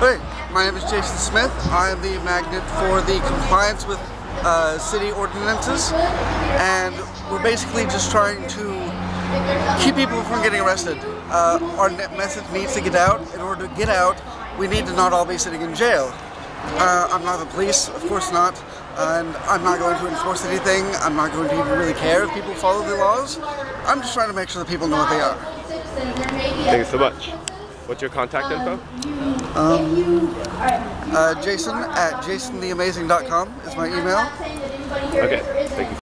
Hey, my name is Jason Smith. I am the magnet for the compliance with uh, city ordinances, and we're basically just trying to keep people from getting arrested. Uh, our message needs to get out. In order to get out, we need to not all be sitting in jail. Uh, I'm not the police, of course not, and I'm not going to enforce anything. I'm not going to even really care if people follow the laws. I'm just trying to make sure that people know what they are. Thank you so much. What's your contact info? Uh, Jason at jasontheamazing.com is my email. Okay, thank you.